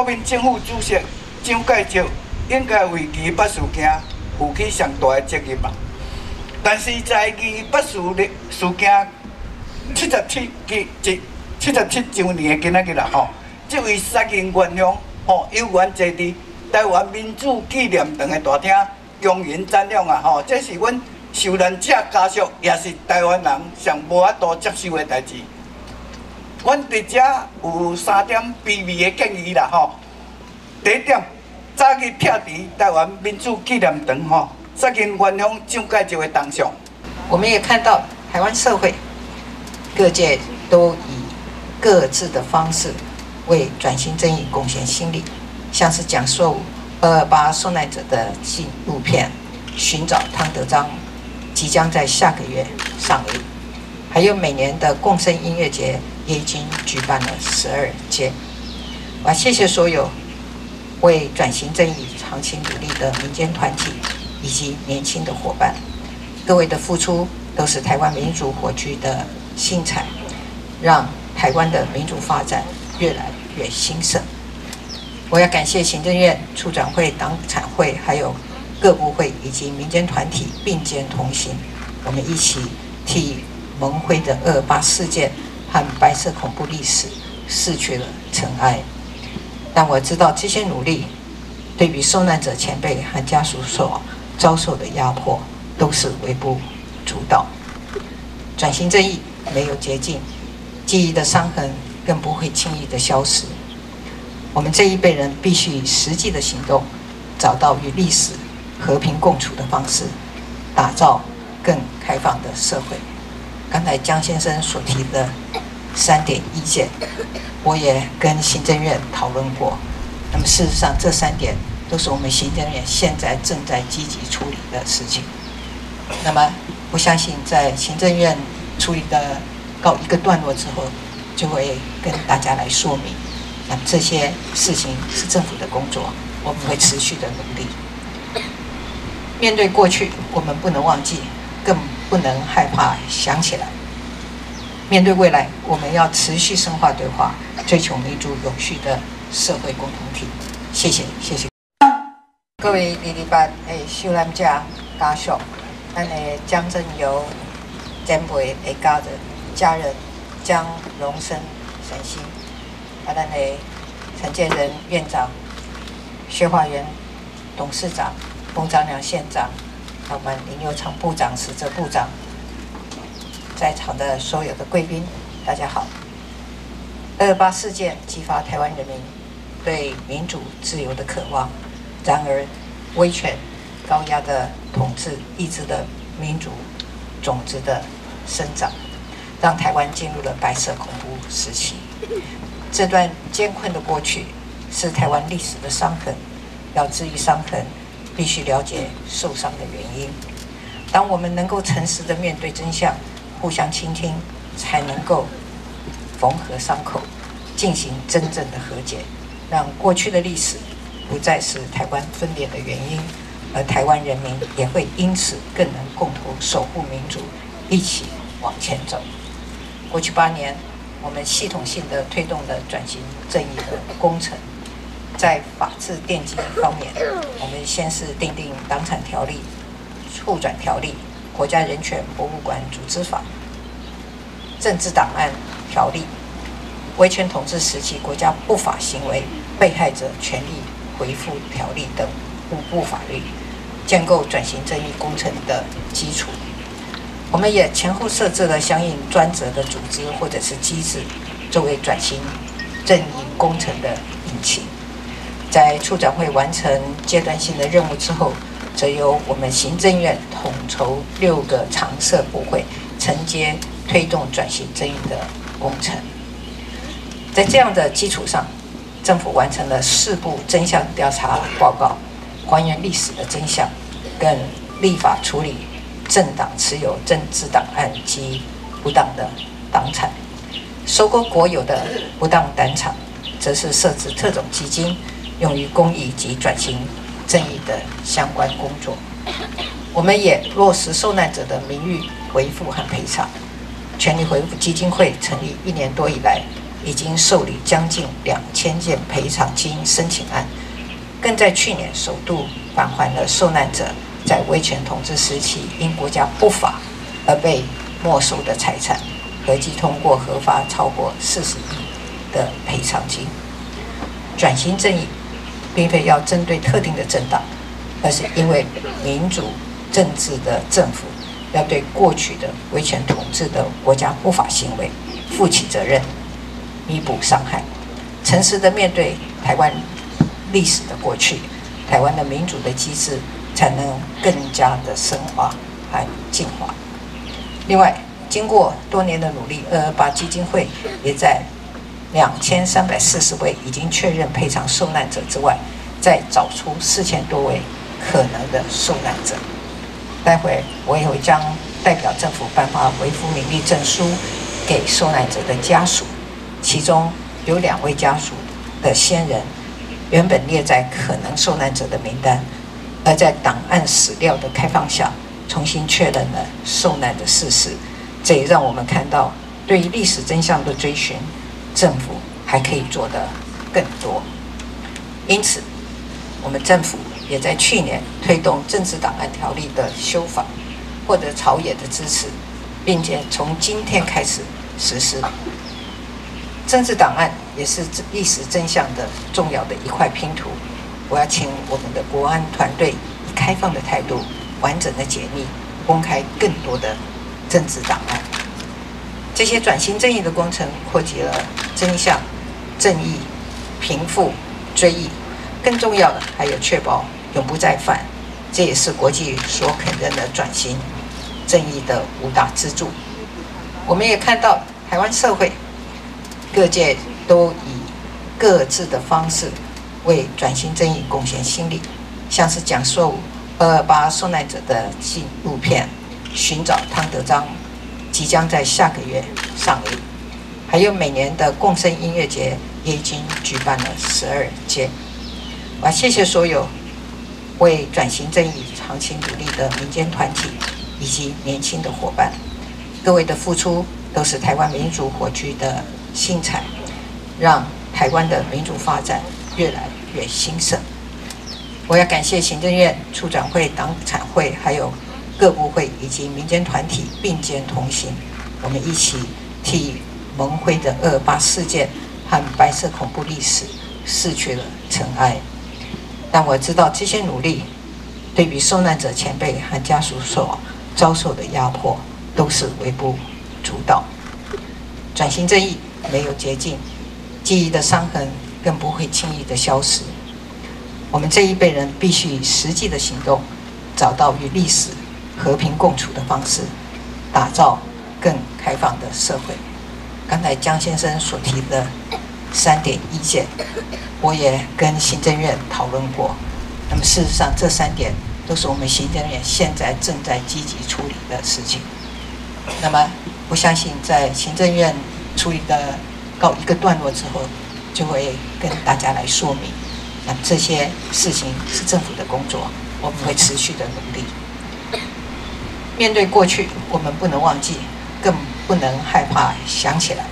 国民政府主席蒋介石应该为二八事件负起上大的责任吧。但是在二八事事件七十七七七十七周年的今仔日啦吼，这位杀人元凶吼有缘坐伫台湾民主纪念堂的大厅，恭迎瞻仰啊吼，这是阮受难者家属也是台湾人上无法度接受的代志。阮伫遮有三点卑微的建议啦吼，第一点，早日拆除台湾民主纪念堂吼。杀人元凶蒋介石的当上，我们也看到台湾社会各界都以各自的方式为转型正义贡献心力，像是讲述二二八受难者的纪录片《寻找汤德章》，即将在下个月上映，还有每年的共生音乐节也已经举办了十二届。我谢谢所有为转型正义长期努力的民间团体。以及年轻的伙伴，各位的付出都是台湾民主火炬的新彩，让台湾的民主发展越来越兴盛。我要感谢行政院处长会、党产会，还有各部会以及民间团体并肩同行，我们一起替蒙灰的二八事件和白色恐怖历史逝去了尘埃。但我知道这些努力，对比受难者前辈和家属所。遭受的压迫都是微不足道。转型正义没有捷径，记忆的伤痕更不会轻易的消失。我们这一辈人必须以实际的行动，找到与历史和平共处的方式，打造更开放的社会。刚才江先生所提的三点意见，我也跟行政院讨论过。那么事实上，这三点。都是我们行政院现在正在积极处理的事情。那么，我相信在行政院处理的告一个段落之后，就会跟大家来说明。那这些事情是政府的工作，我们会持续的努力。面对过去，我们不能忘记，更不能害怕想起来。面对未来，我们要持续深化对话，追求民主有序的社会共同体。谢谢，谢谢。各位二二八诶受难者家属，咱的江振友前辈诶家人、家人江荣生神心，啊，咱的陈建仁院长、薛化元董事长、冯章良县长，我们林佑昌部长、史哲部长，在场的所有的贵宾，大家好。二二八事件激发台湾人民对民主自由的渴望。然而，威权、高压的统治抑制了民主种子的生长，让台湾进入了白色恐怖时期。这段艰困的过去是台湾历史的伤痕。要治愈伤痕，必须了解受伤的原因。当我们能够诚实的面对真相，互相倾听，才能够缝合伤口，进行真正的和解，让过去的历史。不再是台湾分裂的原因，而台湾人民也会因此更能共同守护民主，一起往前走。过去八年，我们系统性的推动了转型正义的工程，在法治奠基方面，先是订定党产条例、促转条例、国家人权博物馆组织法、政治档案条例、威权统治时期国家不法行为被害者权利。回复条例等五部法律，建构转型正义工程的基础。我们也前后设置了相应专责的组织或者是机制，作为转型正义工程的引擎。在处长会完成阶段性的任务之后，则由我们行政院统筹六个常设部会，承接推动转型正义的工程。在这样的基础上。政府完成了四部真相调查报告，还原历史的真相，跟立法处理政党持有政治档案及不当的党产，收购国有的不当党产，则是设置特种基金，用于公益及转型正义的相关工作。我们也落实受难者的名誉回复和赔偿。全力回复基金会成立一年多以来。已经受理将近两千件赔偿金申请案，更在去年首度返还了受难者在威权统治时期因国家不法而被没收的财产，合计通过核发超过四十亿的赔偿金。转型正义并非要针对特定的政党，而是因为民主政治的政府要对过去的威权统治的国家不法行为负起责任。弥补伤害，诚实的面对台湾历史的过去，台湾的民主的机制才能更加的深化和进化。另外，经过多年的努力，二二八基金会也在两千三百四十位已经确认赔偿受难者之外，再找出四千多位可能的受难者。待会我也会将代表政府颁发维护名誉证书给受难者的家属。其中有两位家属的先人原本列在可能受难者的名单，而在档案史料的开放下，重新确认了受难的事实。这也让我们看到，对于历史真相的追寻，政府还可以做得更多。因此，我们政府也在去年推动《政治档案条例》的修法，获得朝野的支持，并且从今天开始实施。政治档案也是历史真相的重要的一块拼图。我要请我们的国安团队以开放的态度，完整的解密、公开更多的政治档案。这些转型正义的工程破解了真相、正义、贫富、追忆，更重要的还有确保永不再犯。这也是国际所肯认的转型正义的五大支柱。我们也看到台湾社会。各界都以各自的方式为转型正义贡献心力，像是讲述二二八受难者的纪录片《寻找汤德章》，即将在下个月上映；还有每年的共生音乐节也已经举办了十二届。我谢谢所有为转型正义长期努力的民间团体以及年轻的伙伴，各位的付出都是台湾民主火炬的。精彩，让台湾的民主发展越来越兴盛。我要感谢行政院、处长会、党产会，还有各部会以及民间团体并肩同行，我们一起替蒙灰的二八事件和白色恐怖历史逝去了尘埃。但我知道这些努力，对比受难者前辈和家属所遭受的压迫，都是微不足道。转型正义。没有捷径，记忆的伤痕更不会轻易的消失。我们这一辈人必须以实际的行动，找到与历史和平共处的方式，打造更开放的社会。刚才江先生所提的三点意见，我也跟行政院讨论过。那么事实上，这三点都是我们行政院现在正在积极处理的事情。那么我相信，在行政院。处理的告一个段落之后，就会跟大家来说明。那这些事情是政府的工作，我们会持续的努力。面对过去，我们不能忘记，更不能害怕想起来。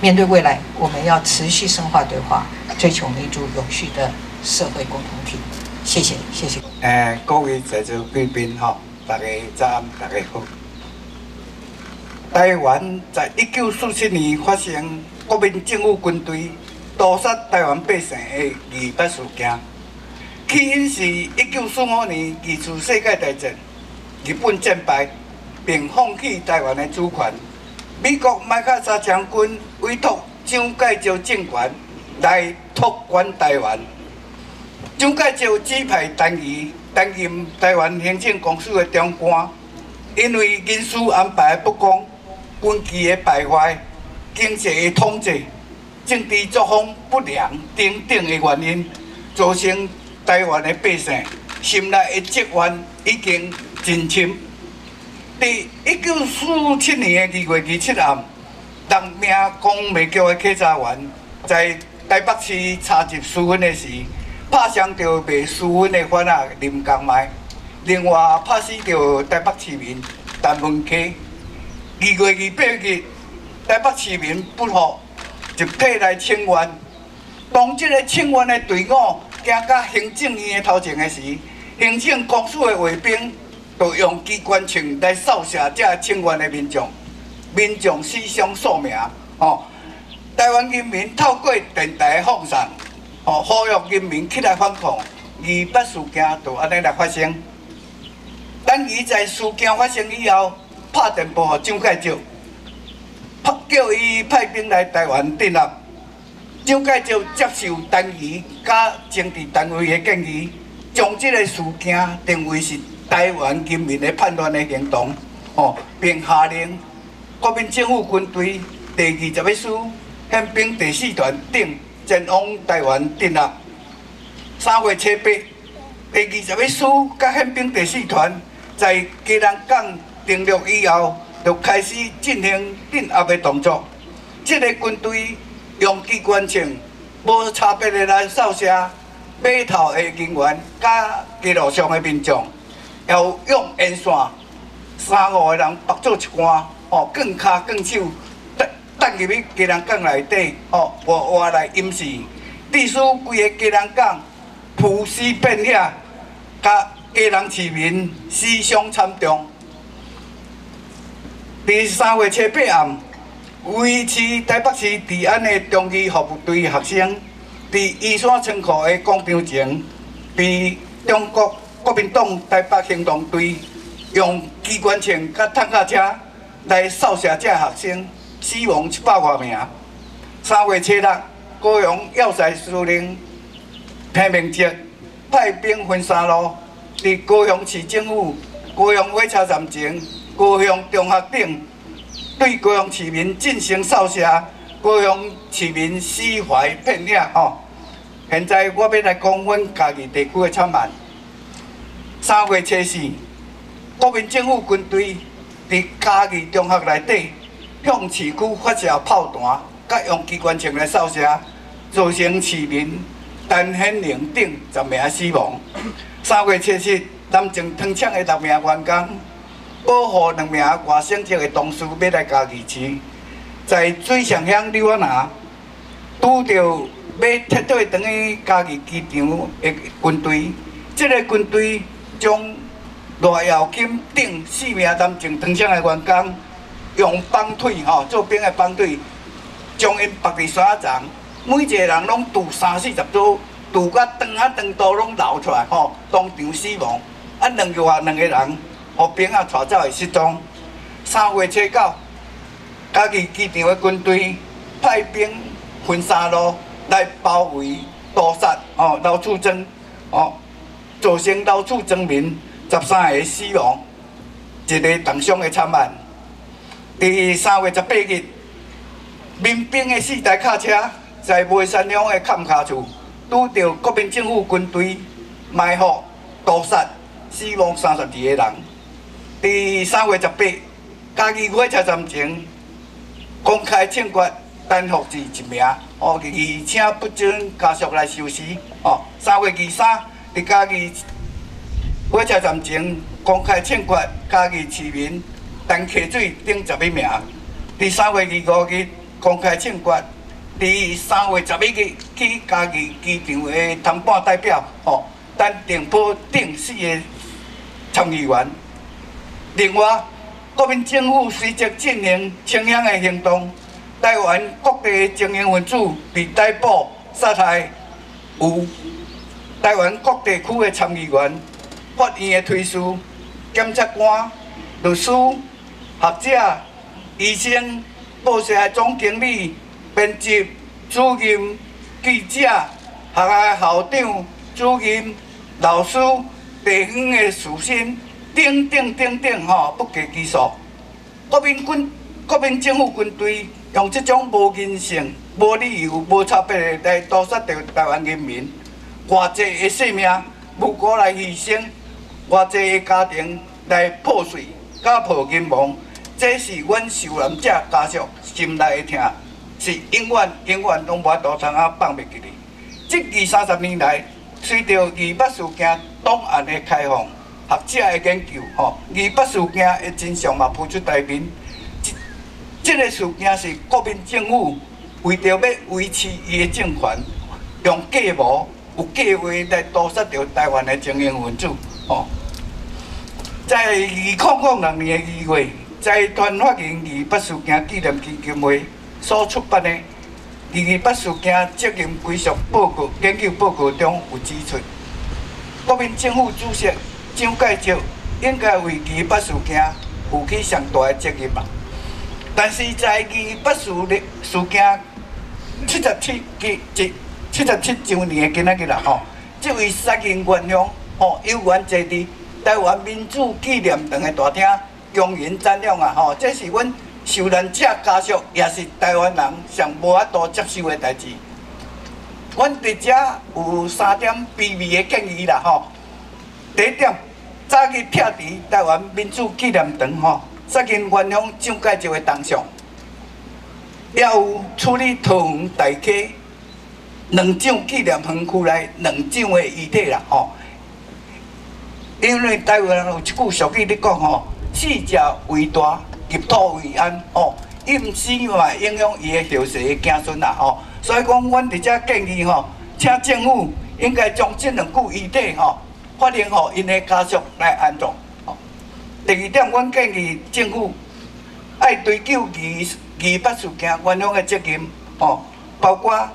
面对未来，我们要持续深化对话，追求民主永续的社会共同体。谢谢，谢谢。诶，各位在座贵宾哈，大家早安，大家好。台湾在一九四七年发生国民政府军队屠杀台湾百姓的二八事件，起因是一九四五年二次世界大战，日本战败并放弃台湾的主权。美国麦克萨将军委托蒋介石政权来托管台湾，蒋介石指派陈仪担任台湾行政公司的长官，因为人事安排不公。军纪的败坏、经济的统治、政治作风不良等等的原因，造成台湾的百姓心内的积怨已经真深。在一九四七年的二月二七暗，当名公未叫的稽查员在台北市查缉私分的时，拍伤着卖私分的贩仔林江迈，另外拍死着台北市民陈文溪。二月二八日，台北市民不服集体来请愿。当即个请愿的队伍行到行政院的头前的时，行政公署的卫兵就用机关枪来扫射这清源的民众，民众死伤数名。哦，台湾人民透过电台放送，哦，呼吁人民起来反抗，二八事件就安尼来发生。等伊在事件发生以后，拍电报给蒋介石，拍叫伊派兵来台湾镇压。蒋介石接受单于甲政治单位的建议，将这个事件定为是台湾人民的叛乱的行动，哦，并下令国民政府军队第二十一师宪兵第四团等前往台湾镇压。三月七八，第二十一师甲宪兵第四团在基隆港登陆以后，就开始进行镇压的动作。这个军队。用机关枪无差别的来扫射码头的人员，甲街路上的民众，又用烟线三五个人绑做一关，哦，更脚更手，等等入去鸡人港内底，哦，活活来掩饰，致使规个鸡人港浮尸变野，甲鸡人市民死伤惨重。第三月七八暗。维持台北市治安的中期服务队学生，伫宜山仓库的广场前，被中国国民党台北行动队用机关枪甲坦克车来扫射这学生，死亡一百多名。三月七日，高雄要塞司令听命节派兵分三路，伫高雄市政府、高雄火车站前、高雄中学等。对高雄市民进行扫射，高雄市民死怀片野吼。现在我要来讲阮家己地区的惨案。三月七四，国民政府军队伫嘉义中学内底向市区发射炮弹，甲用机关枪来扫射，造成市民陈显玲等十名死亡。三月七七，南靖糖厂的六名员工。保护两名外省籍的同事要来家己市，在水上乡李安拿，拄到要撤退等于嘉义机场的军队，这个军队将赖耀金等四名南靖糖厂的员工用绑腿吼做兵的绑腿，将因绑伫山上，每一个人拢拄三四十组，拄甲断啊断刀拢流出来吼，当场死亡，啊两个话两个人。和兵啊，带走失踪。三月七九，家己机场的军队派兵分三路来包围屠杀哦，老处争哦，造成到处征民十三个死亡，一个重伤的惨案。第三月十八日，民兵的四台卡车在梅山乡的坎卡处，拄到国民政府军队埋伏屠杀，死亡三十二个人。伫三月十八，嘉义火车站前公开枪决单服置一名，哦，而且不准家属来收尸。哦，三月二三，伫嘉义火车站前公开枪决嘉义市民陈溪水等十一名。伫三月二五日公开枪决，伫三月十一日去嘉义机场的谈判代表，哦，陈定波等四个参议员。另外，国民政府随即进行清乡的行动，台湾各地的精英分子被逮捕杀害，有台湾各地区的参议员、法院的推事、检察官、律师、学者、医生、报社总经理、编辑、主任、记者、学校校长、主任、老师、地方的士绅。等等等等吼，不计其数。国民军、国民政府军队用这种无人性、无理由、无差别来屠杀台湾人民，偌济的性命无辜来牺牲，偌济的家庭来破碎、家破人亡，这是阮受难者家属心内的痛，是永远、永远拢无法度通啊放袂记哩。这二三十年来，随着二八事件档案的开放。学者的研究，吼，二八事件的真相嘛，浮出台面。即这个事件是国民政府为着要维持伊的政权，用计谋、有计划来屠杀着台湾的精英分子。哦，在二零零六年的二月，在团法营二八事件纪念基金会所出版的《二八事件责任归属报告》研究报告中有指出，国民政府主席蒋介石应该为二八事件负起上大的责任吧。但是在二八事事件七十七记七七十七周年的今仔日啦吼，这位杀人元凶吼有缘坐伫台湾民主纪念堂的大厅，恭迎瞻仰啊吼，这是阮受难者家属也是台湾人上无法度接受的代志。阮伫遮有三点卑微的建议啦吼，第一点，早日拆除台湾民主纪念堂吼。杀人元凶蒋介石的铜像，也有处理桃园大溪两种纪念园区内两种的遗体啦吼。因为台湾人有一句俗语咧讲吼，死者为大，入土为安吼，伊毋死嘛影响伊的后世的子孙啦吼。所以讲，阮伫遮建议吼，请政府应该将这两句遗体吼，发现吼因的家属来安葬。第二点，阮建议政府爱追究二二八事件元凶的责任，哦，包括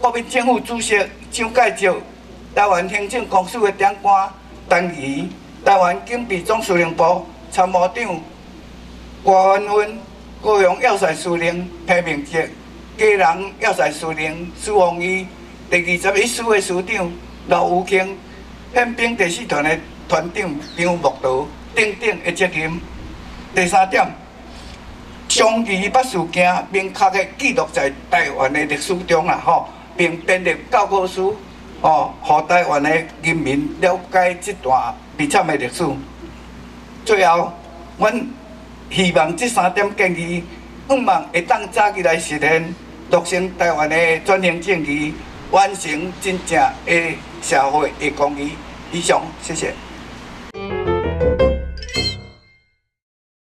国民政府主席蒋介石、台湾行政公署的长官陈仪、台湾警备总司令部参谋长郭文芬、高雄要塞司令裴明哲、家人要塞司令苏宏义、第二十一师的师长刘武庆、宪兵第四团的团长张木道。等等的责任。第三点，将二八事件明确的记录在台湾的历史中啦，吼，并编入教科书，哦，让台湾的人民了解这段悲惨的历史。最后，阮希望这三点建议，希望会当早日来实现，促成台湾的转型正义，完成真正的社会的公义。以上，谢谢。